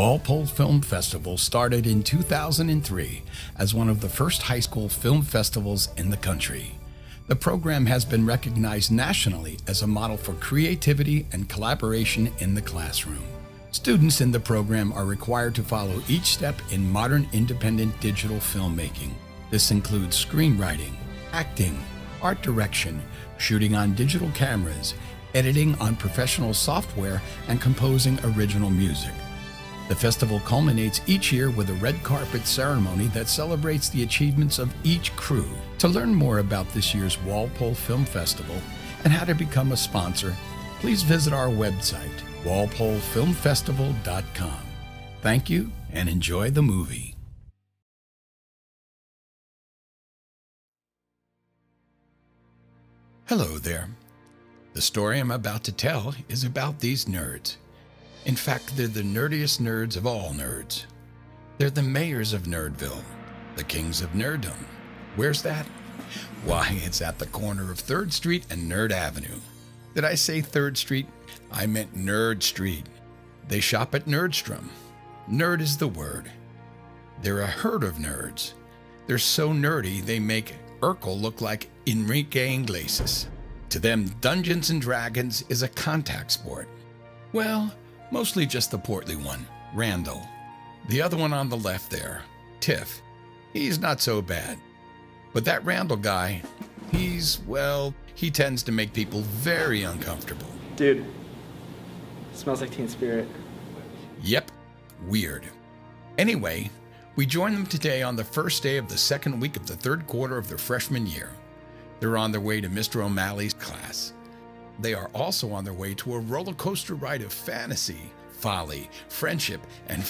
Walpole Film Festival started in 2003 as one of the first high school film festivals in the country. The program has been recognized nationally as a model for creativity and collaboration in the classroom. Students in the program are required to follow each step in modern independent digital filmmaking. This includes screenwriting, acting, art direction, shooting on digital cameras, editing on professional software, and composing original music. The festival culminates each year with a red carpet ceremony that celebrates the achievements of each crew. To learn more about this year's Walpole Film Festival and how to become a sponsor, please visit our website, walpolefilmfestival.com. Thank you and enjoy the movie. Hello there. The story I'm about to tell is about these nerds. In fact, they're the nerdiest nerds of all nerds. They're the mayors of Nerdville, the kings of nerddom. Where's that? Why, it's at the corner of 3rd Street and Nerd Avenue. Did I say 3rd Street? I meant Nerd Street. They shop at Nerdstrom. Nerd is the word. They're a herd of nerds. They're so nerdy they make Urkel look like Enrique Iglesias. To them, Dungeons and Dragons is a contact sport. Well, mostly just the portly one, Randall. The other one on the left there, Tiff. He's not so bad. But that Randall guy, he's, well, he tends to make people very uncomfortable. Dude, smells like Teen Spirit. Yep, weird. Anyway, we join them today on the first day of the second week of the third quarter of their freshman year. They're on their way to Mr. O'Malley's class. They are also on their way to a roller coaster ride of fantasy, folly, friendship, and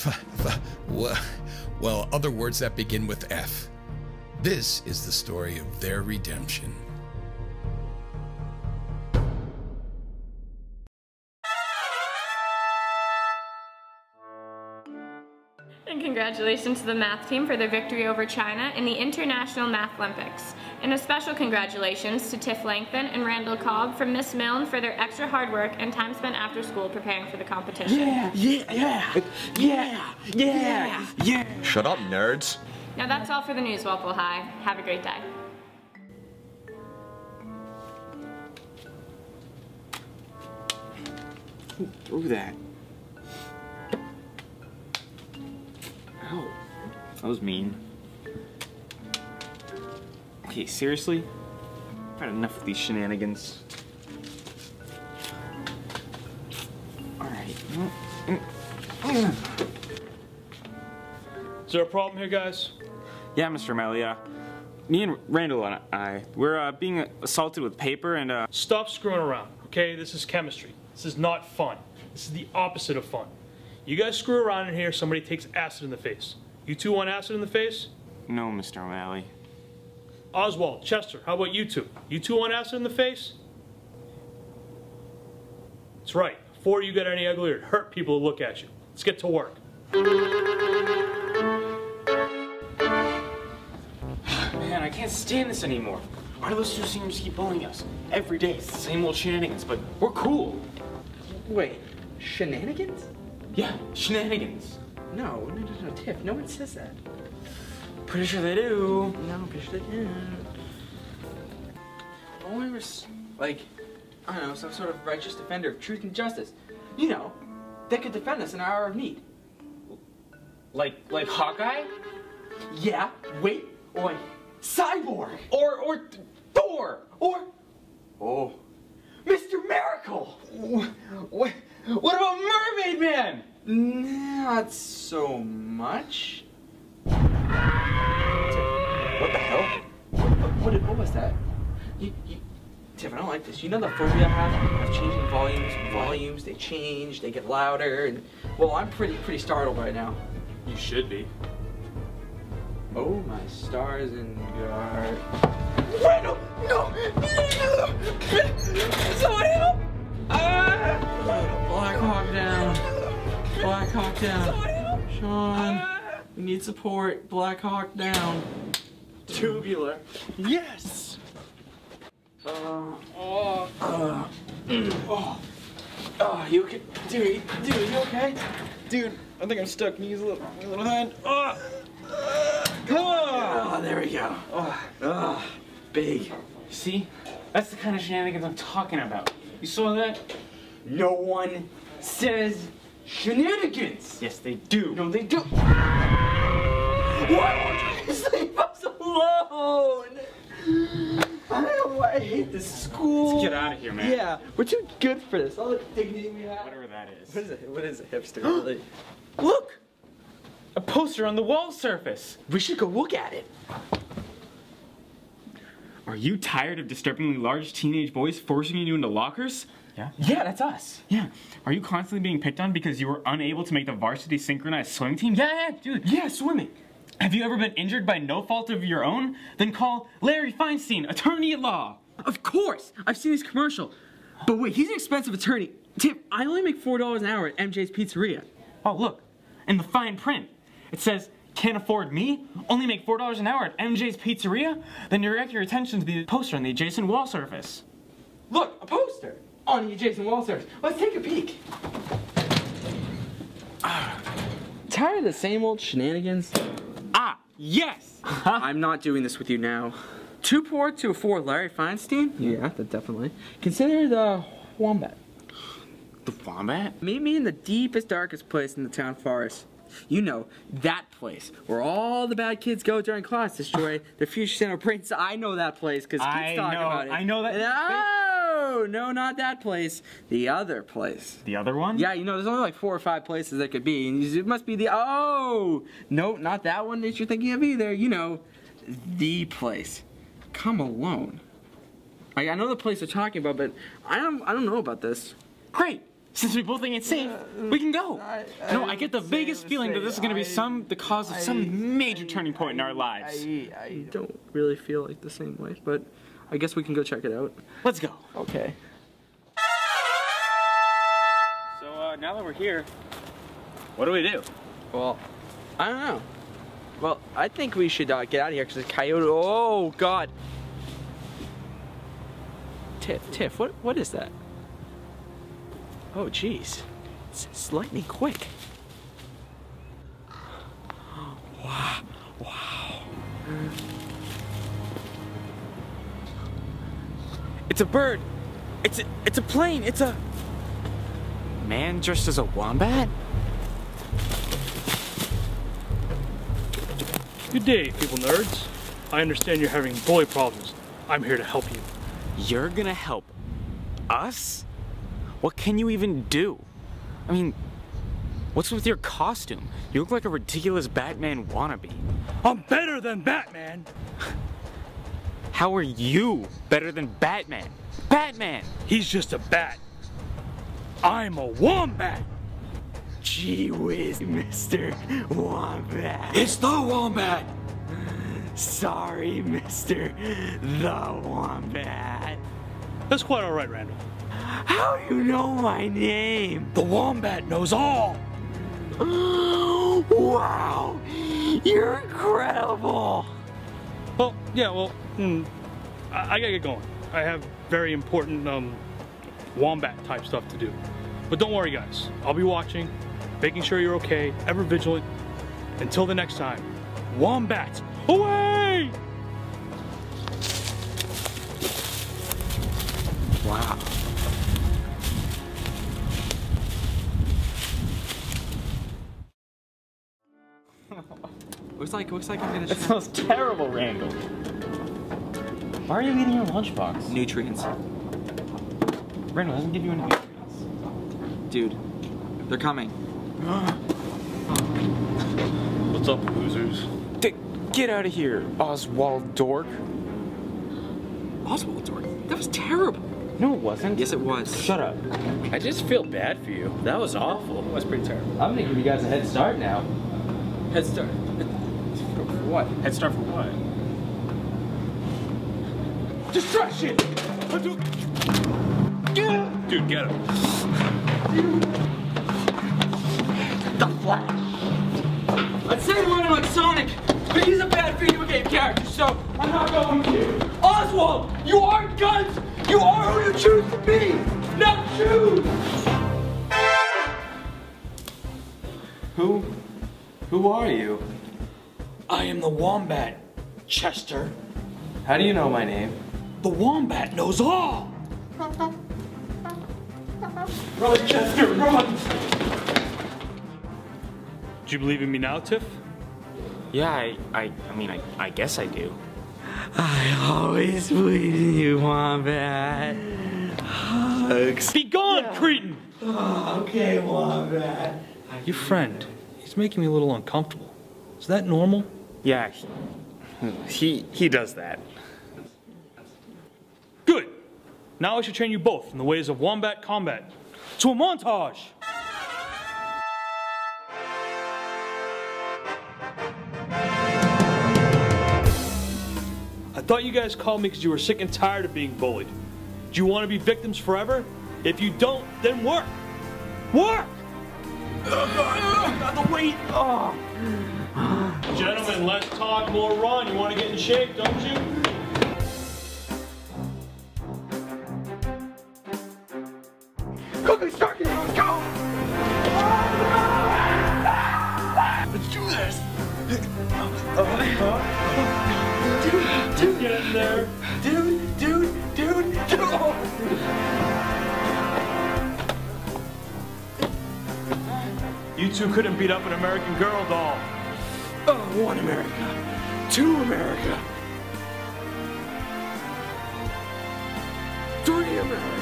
well, other words that begin with F. This is the story of their redemption. And congratulations to the math team for their victory over China in the International Math Olympics. And a special congratulations to Tiff Langton and Randall Cobb from Miss Milne for their extra hard work and time spent after school preparing for the competition. Yeah, yeah, yeah, yeah, yeah, yeah. Shut up, nerds. Now that's all for the news, Walpole High. Have a great day. Who threw that? Ow. That was mean. Okay, seriously? I've had enough of these shenanigans. Alright. Is there a problem here, guys? Yeah, Mr. O'Malley, uh, me and Randall and I, we're uh, being assaulted with paper and, uh... Stop screwing around, okay? This is chemistry. This is not fun. This is the opposite of fun. You guys screw around in here, somebody takes acid in the face. You two want acid in the face? No, Mr. O'Malley. Oswald, Chester, how about you two? You two want acid in the face? That's right. Before you get any uglier, it hurt people to look at you. Let's get to work. Man, I can't stand this anymore. Why do those two seniors keep bullying us? Every day, it's the same old shenanigans, but we're cool. Wait, shenanigans? Yeah, shenanigans. No, no, no, no, Tiff, no one says that. Pretty sure they do. No, I'm pretty sure they didn't. Only res- like, I don't know, some sort of righteous defender of truth and justice. You know, that could defend us in our hour of need. Like, like Hawkeye? Yeah, wait, or like Cyborg, or, or Thor, or, oh, Mr. Miracle! What, what about Mermaid Man? Not so much. What the hell? What, what, what was that? You, you, Tiff, I don't like this. You know the phobia I have of changing volumes. Volumes, they change, they get louder, and well, I'm pretty pretty startled right now. You should be. Oh my stars and guard. Randall, no, no, someone help! Ah! Black Hawk down. Black Hawk down. Sean, we need support. Black Hawk down. Tubular. Yes. Uh, oh, uh, oh, oh, you okay, dude? Dude, you okay? Dude, I think I'm stuck. Can you use a little, a little hand? Oh. Come on! Oh, ah, there we go. Oh, oh, big. See? That's the kind of shenanigans I'm talking about. You saw that? No one says shenanigans. Yes, they do. No, they do. Why won't you leave us alone? I, don't, I hate this school. Let's get out of here, man. Yeah, we're too good for this. All the dignity we have. Whatever that is. What is it? What is a hipster really? Look! A poster on the wall surface. We should go look at it. Are you tired of disturbingly large teenage boys forcing you into lockers? Yeah. Yeah, that's us. Yeah. Are you constantly being picked on because you were unable to make the varsity synchronized swim team? Yeah, yeah, dude. Yeah, swimming. Have you ever been injured by no fault of your own? Then call Larry Feinstein, attorney at law. Of course, I've seen his commercial. But wait, he's an expensive attorney. Tim, I only make four dollars an hour at MJ's Pizzeria. Oh, look, in the fine print, it says, can't afford me? Only make $4 an hour at MJ's Pizzeria? Then direct your attention to the poster on the adjacent wall surface. Look, a poster on the adjacent wall surface. Let's take a peek. Tired of the same old shenanigans? Ah, yes! I'm not doing this with you now. Two poor to afford Larry Feinstein? Yeah, that definitely. Consider the Wombat. The wombat? Meet me in the deepest, darkest place in the town forest. You know, that place where all the bad kids go during class to destroy their future center brains. I know that place because kids I talk know- about it. I know that- No, no, not that place. The other place. The other one? Yeah, you know, there's only like four or five places that could be. And it must be the. Oh! No, not that one that you're thinking of either. You know, the place. Come alone. I, I know the place they're talking about, but I don't, I don't know about this. Great! Since we both think it's safe, we can go. no, I get the biggest feeling that this is going to be some the cause of some major turning point in our lives. I, I don't really feel like the same way, but I guess we can go check it out. Let's go. Okay. So uh, now that we're here, what do we do? Well, I don't know. Well, I think we should uh, get out of here because the coyote. Oh God. Tiff, Tiff, what what is that? Oh jeez, it's, it's lightning quick. It's a bird. It's a, it's a plane. It's a Man dressed as a wombat? Good day, people nerds. I understand you're having boy problems. I'm here to help you. You're gonna help us? What can you even do? I mean, what's with your costume? You look like a ridiculous Batman wannabe. I'm better than Batman. How are you better than Batman? Batman! He's just a bat. I'm a wombat. Gee whiz, Mr. Wombat. It's the wombat! Sorry, Mr. The Wombat. That's quite all right, Randall. How do you know my name? The wombat knows all. wow, you're incredible. Well, yeah, well, mm, I, I gotta get going. I have very important um, wombat type stuff to do. But don't worry, guys. I'll be watching, making sure you're okay, ever vigilant. Until the next time, wombats away! Wow. looks like looks like I'm gonna. That smells terrible, Randall. Why are you eating your lunchbox? Nutrients, Randall doesn't give you any nutrients. dude. They're coming. What's up, losers? get out of here, Oswald Dork. Oswald Dork. That was terrible. No, it wasn't. Yes, it was. Shut up. I just feel bad for you. That was awful. That was pretty terrible. I'm gonna give you guys a head start now. Head start. For what? Head start for what? Distraction! Dude, get him. The Flash. I'd say run him like Sonic, but he's a bad video game character, so I'm not going to. Oswald, you are guns. You are who you choose to be. Now choose. Who? Who are you? I am the Wombat, Chester. How do you know my name? The Wombat knows all! Run, Chester, run! Do you believe in me now, Tiff? Yeah, I, I, I mean, I, I guess I do. I always believe in you, Wombat. Hugs. Be gone, cretin! Okay, Wombat. Uh, your friend, he's making me a little uncomfortable. Is that normal? Yeah, he, he, he does that. Good. Now I should train you both in the ways of wombat combat. To a montage! I thought you guys called me because you were sick and tired of being bullied. Do you want to be victims forever? If you don't, then work! Work! Got the weight! Oh. Gentlemen, less talk, more run. You want to get in shape, don't you? Get in there. Dude, dude, dude, dude. You two couldn't beat up an American Girl doll. Oh, one America. Two America. Three America.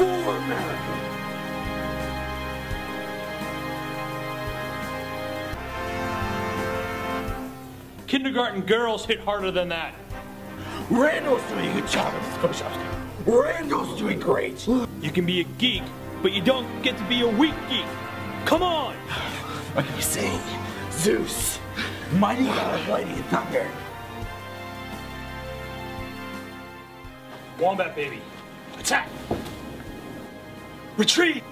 Four America. Kindergarten girls hit harder than that. Randall's doing a good job of his push-ups. Randall's doing great. You can be a geek, but you don't get to be a weak geek. Come on! What are you saying? Zeus, mighty god of lightning and thunder. Wombat baby. Attack! Retreat!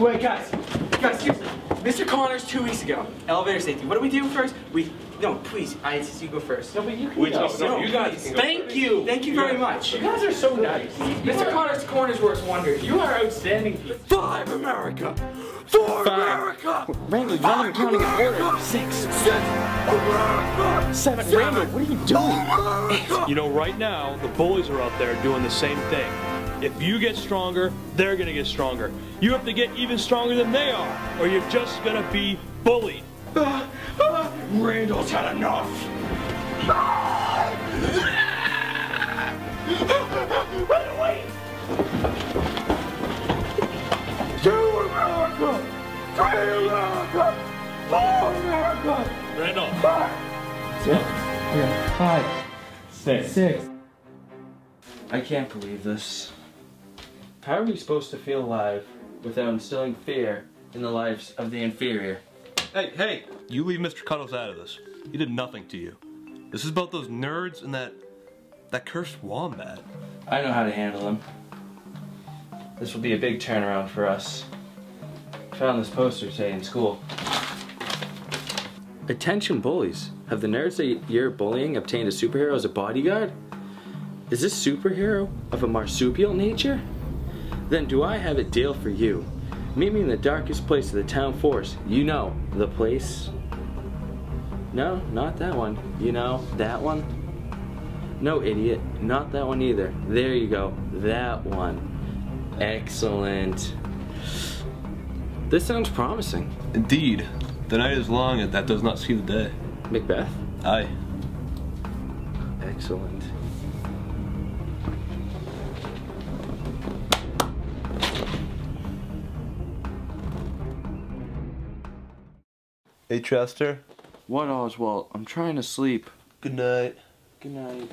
Wait, guys, guys, seriously. Mr. Connors two weeks ago. Elevator safety. What do we do first? We no, please. I insist you go first. No, but you can go. No, you guys can go Thank you. Thank you very much. You guys are so nice. Mr. Connors corners works wonders. You are outstanding people. Five America. Four America. Randall, you're not even counting in order. Six. Six America. Seven. Randall, what are you doing? America. You know, right now, the bullies are out there doing the same thing. If you get stronger, they're gonna get stronger. You have to get even stronger than they are, or you're just gonna be bullied. Uh, uh, Randall's had enough. Wait, wait. Two America. Three America. Four America. Randall, Five. Six. Six. I can't believe this. How are we supposed to feel alive without instilling fear in the lives of the inferior? Hey, hey, you leave Mr. Cuddles out of this. He did nothing to you. This is about those nerds and that that cursed wombat. I know how to handle them. This will be a big turnaround for us. Found this poster today in school. Attention bullies. Have the nerds that you're bullying obtained a superhero as a bodyguard? Is this superhero of a marsupial nature? Then do I have a deal for you? Meet me in the darkest place of the town forest. You know, the place. No, not that one. You know, that one. No, idiot. Not that one either. There you go. That one. Excellent. This sounds promising. Indeed, the night is long and that does not see the day. Macbeth? Aye. Excellent. Hey, Chester. What, Oswald? I'm trying to sleep. Good night. Good night.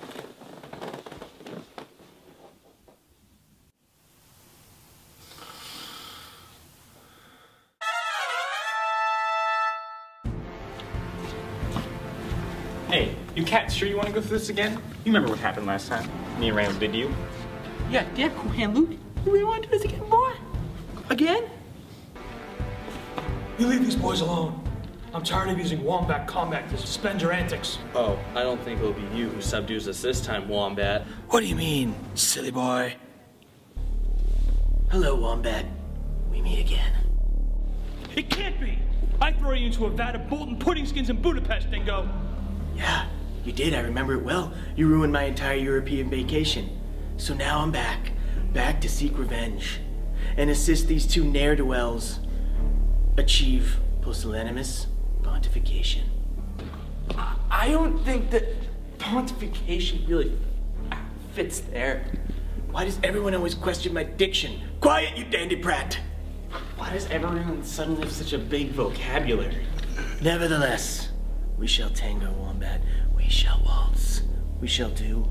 Hey, you cats sure you want to go through this again? You remember what happened last time? Me and Randall did you. Yeah, damn cool hand, Luke. You really want to do this again, boy? Again? You leave these boys alone. I'm tired of using wombat combat to suspend your antics. Oh, I don't think it'll be you who subdues us this time, Wombat. What do you mean, silly boy? Hello, Wombat. We meet again. It can't be! I throw you into a vat of molten pudding skins in Budapest, Dingo! Yeah, you did. I remember it well. You ruined my entire European vacation. So now I'm back. Back to seek revenge. And assist these two ne'er-do-wells achieve pusillanimous pontification. I don't think that pontification really fits there. Why does everyone always question my diction? Quiet, you dandy brat! Why does everyone suddenly have such a big vocabulary? Nevertheless, we shall tango, Wombat. We shall waltz. We shall do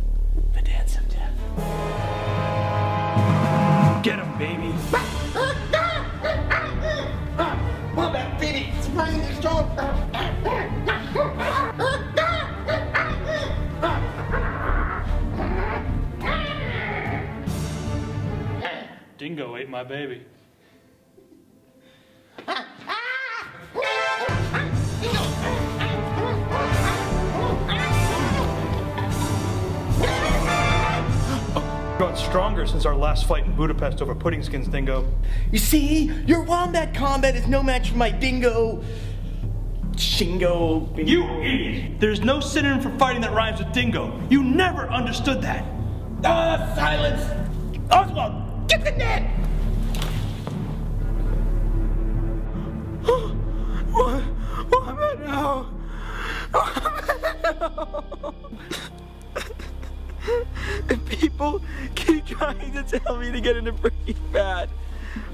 the dance of death. Get him, baby! Dingo ate my baby. Got stronger since our last fight in Budapest over pudding skins, Dingo. You see, your Wombat combat is no match for my dingo. Shingo. You idiot! There's no synonym for fighting that rhymes with dingo. You never understood that. Ah, silence! Oswald, get the net! What? What now? People keep trying to tell me to get into Breaking Bad,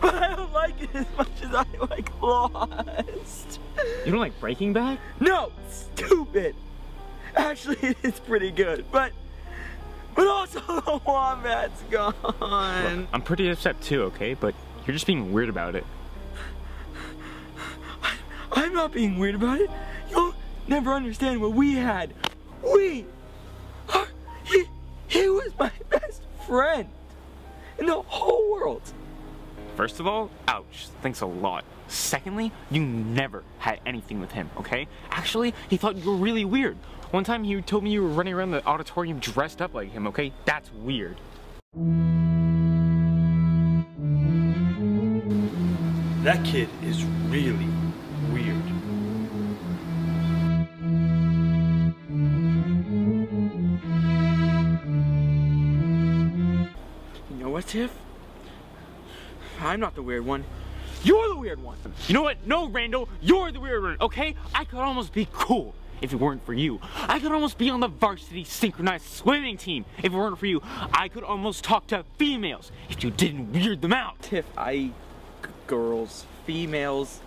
but I don't like it as much as I like Lost. You don't like Breaking Bad? No, stupid. Actually, it is pretty good, but but also the wombat's gone. I'm pretty upset too, okay? But you're just being weird about it. I'm not being weird about it. You'll never understand what we had. We, are- he, he was my best friend in the whole world. First of all, ouch. Thanks a lot. Secondly, you never had anything with him, okay? Actually, he thought you were really weird. One time he told me you were running around the auditorium dressed up like him, okay? That's weird. That kid is really weird. You know what, Tiff? I'm not the weird one. You're the weird one. You know what? No, Randall, you're the weird one, okay? I could almost be cool if it weren't for you. I could almost be on the varsity synchronized swimming team if it weren't for you. I could almost talk to females if you didn't weird them out. Tiff, I, girls, females,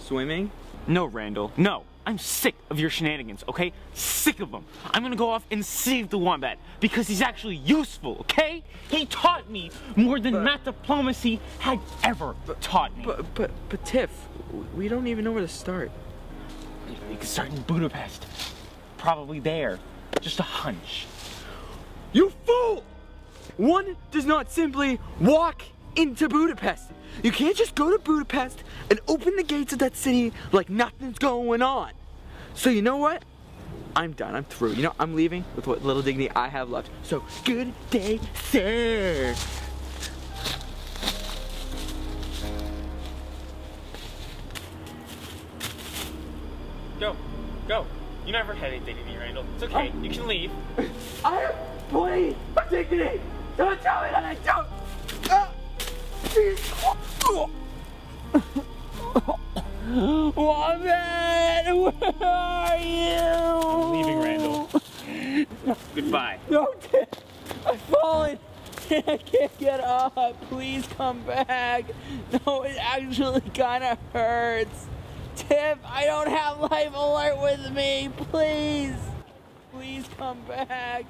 swimming. No, Randall, no. I'm sick of your shenanigans, okay? Sick of them. I'm gonna go off and save the wombat because he's actually useful, okay? He taught me more than math diplomacy had ever taught me. But, but, but Tiff, we don't even know where to start. we could start in Budapest. Probably there. Just a hunch. You fool! One does not simply walk into Budapest. You can't just go to Budapest and open the gates of that city like nothing's going on. So you know what? I'm done. I'm through. You know, I'm leaving with what little dignity I have left. So good day, sir. Go, go. You never had any dignity, Randall. It's okay. You can leave. I have plenty of dignity. Don't tell me that I don't. Woman, where are you? Leaving, Randall. Goodbye. No. I've fallen. I can't get up. Please come back. No, it actually kind of hurts. Tiff, I don't have life alert with me. Please. Please come back.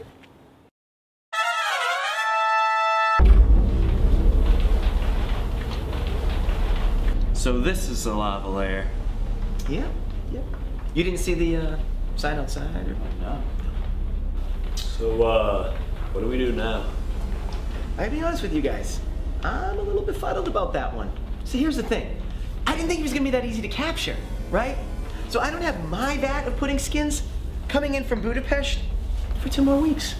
So this is the lava layer. Yeah, yeah. You didn't see the uh, sign outside? Or... No. So, uh, what do we do now? I gotta be honest with you guys. I'm a little befuddled about that one. See, here's the thing. I didn't think he was gonna be that easy to capture, right? So I don't have my vat of pudding skins coming in from Budapest for two more weeks.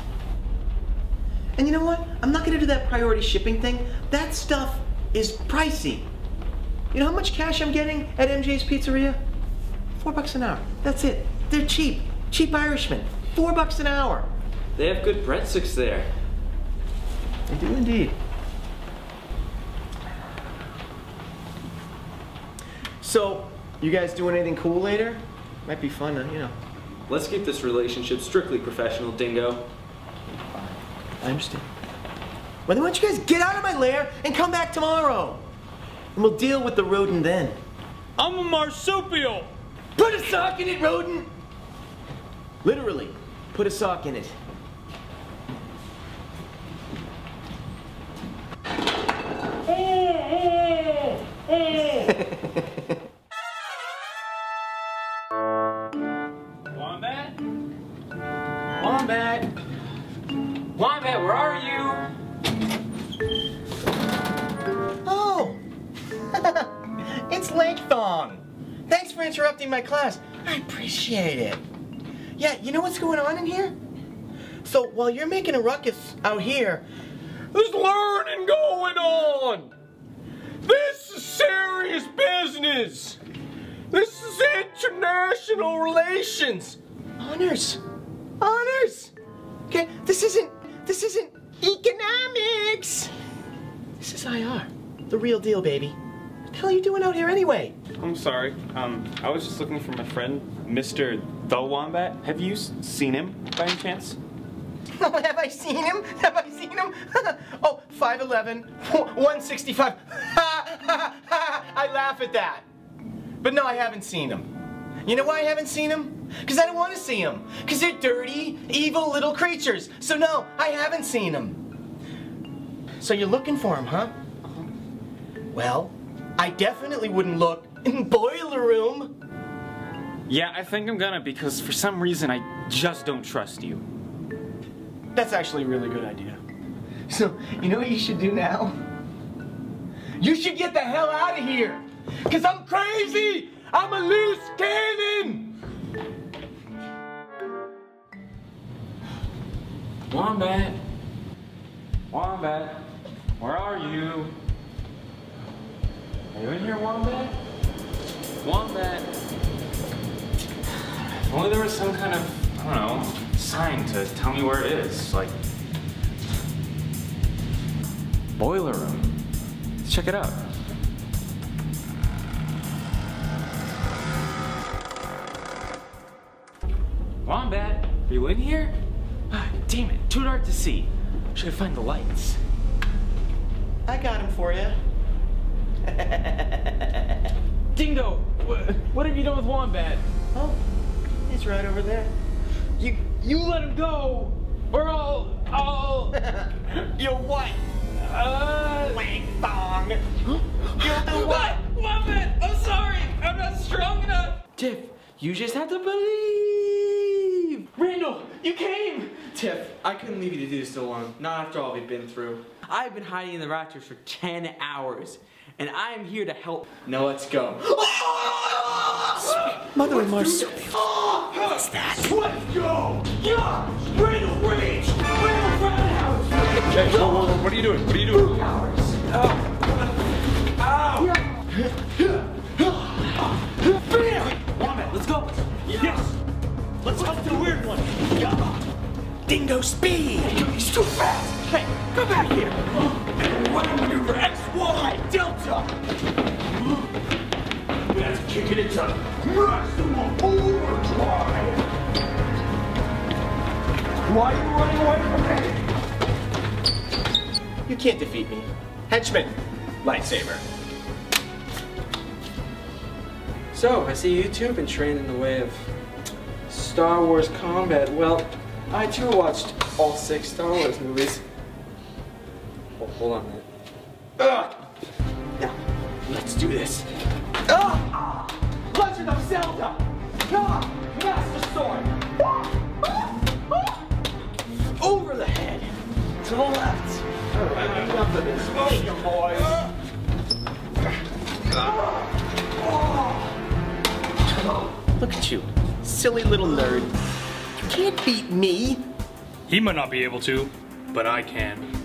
And you know what? I'm not gonna do that priority shipping thing. That stuff is pricey. You know how much cash I'm getting at MJ's Pizzeria? Four bucks an hour. That's it. They're cheap. Cheap Irishmen. Four bucks an hour. They have good breadsticks there. They do indeed. So, you guys doing anything cool later? Might be fun, to, you know. Let's keep this relationship strictly professional, Dingo. I understand. Well, then why don't you guys get out of my lair and come back tomorrow? And we'll deal with the rodent then. I'm a marsupial. Put a sock in it, rodent! Literally, put a sock in it. Wombat? Wombat? Wombat, where are you? It's Lankthong! Thanks for interrupting my class. I appreciate it. Yeah, you know what's going on in here? So while you're making a ruckus out here, There's learning going on. This is serious business. This is international relations. honors, honors. Okay, this isn't this isn't economics. This is IR, the real deal, baby. What the hell are you doing out here anyway? I'm sorry. Um, I was just looking for my friend, Mr. The Wombat. Have you seen him by any chance? Have I seen him? Have I seen him? oh, 5'11, 165. I laugh at that. But no, I haven't seen him. You know why I haven't seen him? Because I don't want to see him. Because they're dirty, evil little creatures. So no, I haven't seen him. So you're looking for him, huh? Well, I definitely wouldn't look in Boiler Room. Yeah, I think I'm gonna because for some reason I just don't trust you. That's actually a really good idea. So, you know what you should do now? You should get the hell out of here! Cause I'm crazy! I'm a loose cannon! Wombat! Wombat! Where are you? Are you in here, Wombat? Wombat! If only there was some kind of, I don't know, sign to tell me where it is. Like, boiler room. Let's check it out. Wombat, are you in here? Ah, damn it, too dark to see. Should I find the lights? I got him for you. Dingo, wh- what have you done with Wombat? Oh, he's right over there. You you let him go, or I'll I'll. You what? Uh, Wang thong! You'll do what? Wombat, I'm sorry, I'm not strong enough. Tiff, you just have to believe. Randall, you came. Tiff, I couldn't leave you to do this alone. Not after all we've been through. I've been hiding in the raptors for 10 hours, and I am here to help. Now let's go. Mother of marsupial. What's that? Let's go! Yeah! Randall Rage! Randall Roundhouse! Hey, whoa, whoa, whoa, what are you doing? What are you doing? Wombat, let's go! Yes! Let's go to the weird one! Dingo speed! He's too fast! Hey, come back here! What maneuver X, Y, Delta! Let's kick it into maximum overdrive! Why are you running away from me? You can't defeat me. Henchman, lightsaber. So, I see you two have been trained in the way of Star Wars combat. Well, I too watched all six Star Wars movies. Hold, hold on a minute. Ugh. Now, let's do this. Ah! Legend of Zelda! Ah! Master Sword! Over the head. To the left. All right, enough of this. Motion, boys. Look at you, silly little nerd. You can't beat me. He might not be able to, but I can.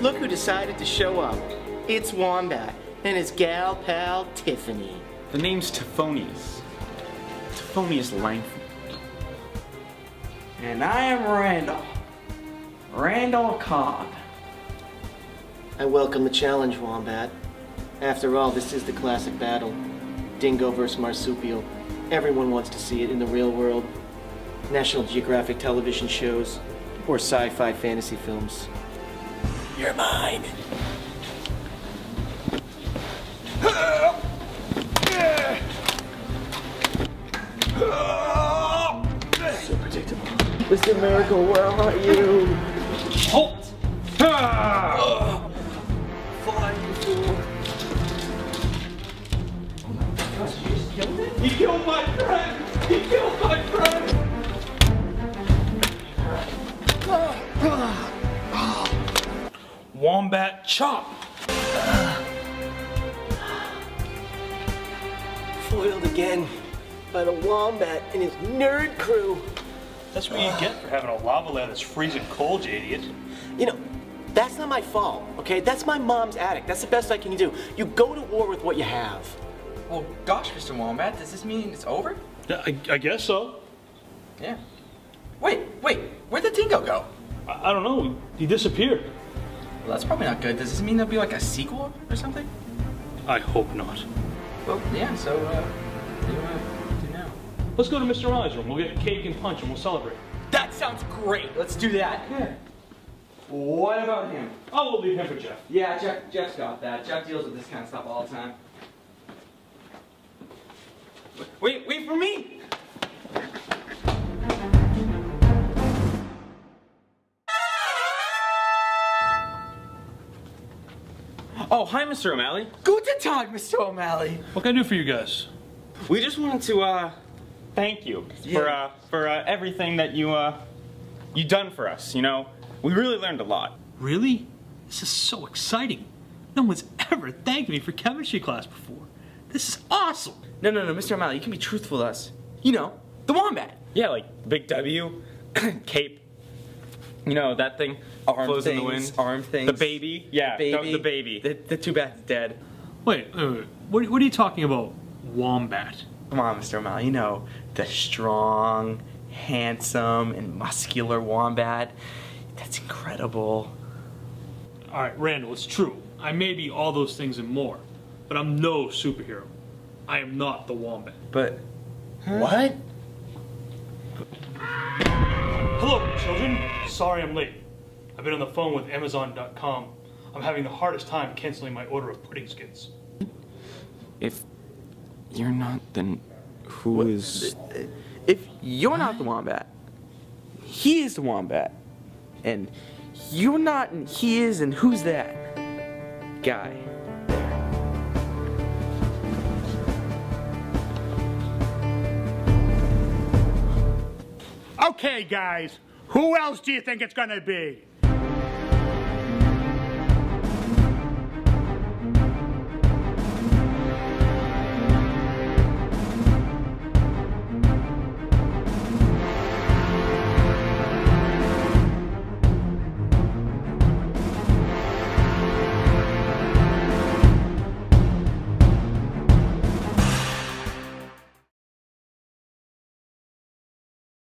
Look who decided to show up. It's Wombat and his gal pal Tiffany. The name's Tiphonius. Tiphonius Langford. And I am Randall. Randall Cobb. I welcome the challenge, Wombat. After all, this is the classic battle. Dingo versus Marsupial. Everyone wants to see it in the real world. National Geographic television shows, or sci-fi fantasy films. You're mine. So predictable. Mr. Miracle, where are you? Halt! Ah! Fly, you fool. He killed my friend! He killed my friend! Wombat chop! Foiled again by the Wombat and his nerd crew. That's what you get for having a lava lamp that's freezing cold, you idiot. You know, that's not my fault, okay? That's my mom's attic. That's the best I can do. You go to war with what you have. Well, gosh, Mr. Wombat, does this mean it's over? Yeah, I, I guess so. Yeah. Wait, wait, where'd the dingo go? I, I don't know. He disappeared. Well, that's probably not good. Does this mean there'll be like a sequel or something? I hope not. Well, yeah, so, uh, what do you want to do now? Let's go to Mr. I's room. We'll get cake and punch and we'll celebrate. That sounds great. Let's do that. Yeah. What about him? Oh, we'll leave him for Jeff. Yeah, Jeff, Jeff's got that. Jeff deals with this kind of stuff all the time. Wait, wait for me! Oh, hi, Mr. O'Malley. Guten Tag, Mr. O'Malley. What can I do for you guys? We just wanted to uh, thank you for uh, for uh, everything that you uh, you done for us. You know, we really learned a lot. Really? This is so exciting. No one's ever thanked me for chemistry class before. This is awesome. No, no, no, Mr. O'Malley, you can be truthful with us. You know, the wombat. Yeah, like Big W, cape. You know that thing Arm flows things, in the wind. arm things. The baby. Yeah, The the- baby. The, baby. The, the too bad's dead. Wait, wait, wait. What, what are you talking about? Wombat. Come on, Mr. O'Malley, you know, the strong, handsome, and muscular wombat. That's incredible. All right, Randall, it's true. I may be all those things and more, but I'm no superhero. I am not the wombat. But What? Hello, children. Sorry I'm late. I've been on the phone with Amazon.com. I'm having the hardest time canceling my order of pudding skins. If you're not, then who is? Uh, if you're not the wombat, he is the wombat. And you're not, and he is, and who's that? Guy. Okay, guys, who else do you think it's gonna be?